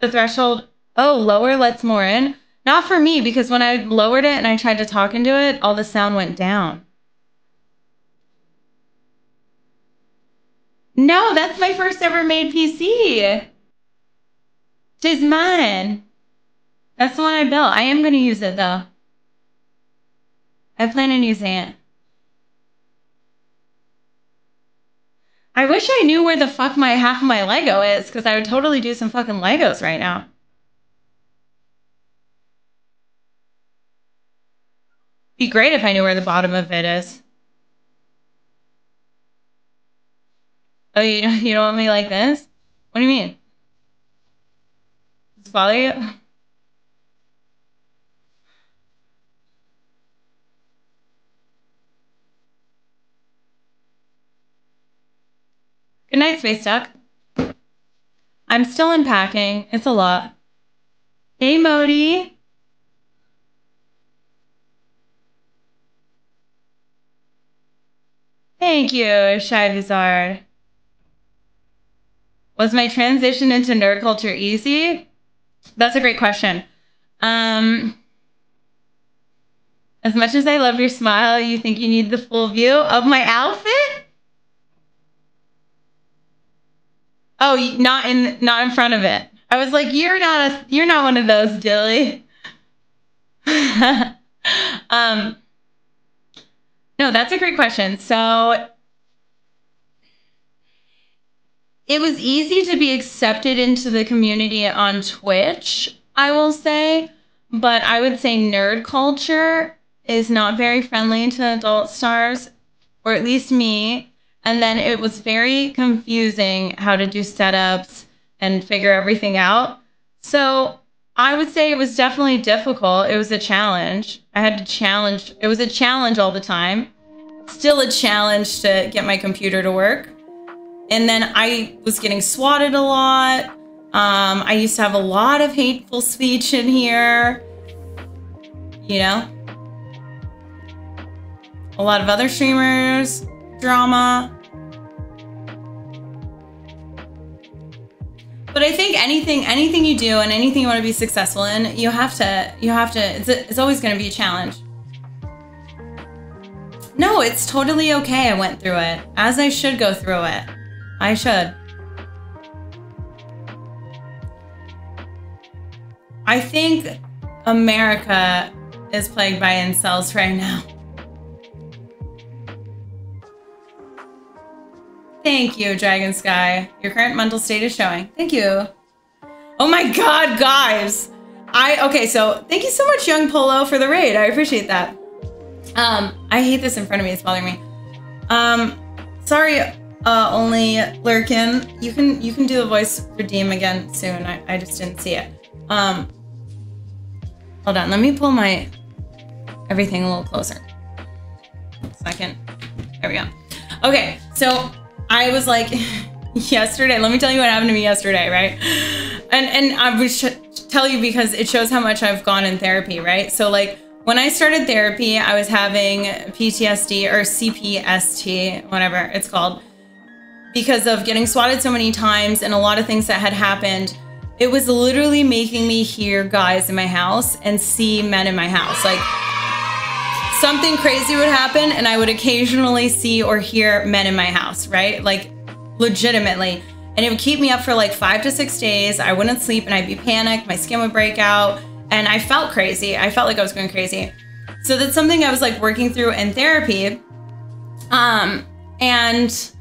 The threshold. Oh, lower lets more in. Not for me because when I lowered it and I tried to talk into it, all the sound went down. No, that's my first ever made PC. Tis mine. That's the one I built. I am going to use it though. I plan on using it. Wish I knew where the fuck my half of my Lego is, because I would totally do some fucking Legos right now. Be great if I knew where the bottom of it is. Oh, you you don't want me like this? What do you mean? Does it bother you? Good night, Space Duck. I'm still unpacking. It's a lot. Hey, Modi. Thank you, Shy Vizard. Was my transition into nerd culture easy? That's a great question. Um, as much as I love your smile, you think you need the full view of my outfit? Oh, not in not in front of it. I was like, you're not a you're not one of those, Dilly. um, no, that's a great question. So it was easy to be accepted into the community on Twitch, I will say, but I would say nerd culture is not very friendly to adult stars, or at least me. And then it was very confusing how to do setups and figure everything out. So I would say it was definitely difficult. It was a challenge. I had to challenge, it was a challenge all the time. Still a challenge to get my computer to work. And then I was getting swatted a lot. Um, I used to have a lot of hateful speech in here. You know? A lot of other streamers, drama. But I think anything anything you do and anything you want to be successful in, you have to you have to it's, a, it's always going to be a challenge. No, it's totally okay. I went through it as I should go through it. I should. I think America is plagued by incels right now. Thank you, Dragon Sky. Your current mental state is showing. Thank you. Oh my god, guys. I okay, so thank you so much, Young Polo, for the raid. I appreciate that. Um, I hate this in front of me, it's bothering me. Um, sorry, uh, only Lurkin. You can you can do the voice redeem again soon. I, I just didn't see it. Um, hold on, let me pull my everything a little closer. Second. There we go. Okay, so I was like, yesterday, let me tell you what happened to me yesterday, right? And and I was tell you because it shows how much I've gone in therapy, right? So like when I started therapy, I was having PTSD or CPST, whatever it's called, because of getting swatted so many times and a lot of things that had happened. It was literally making me hear guys in my house and see men in my house. Like something crazy would happen and I would occasionally see or hear men in my house, right? Like legitimately. And it would keep me up for like five to six days. I wouldn't sleep and I'd be panicked. My skin would break out and I felt crazy. I felt like I was going crazy. So that's something I was like working through in therapy. Um, and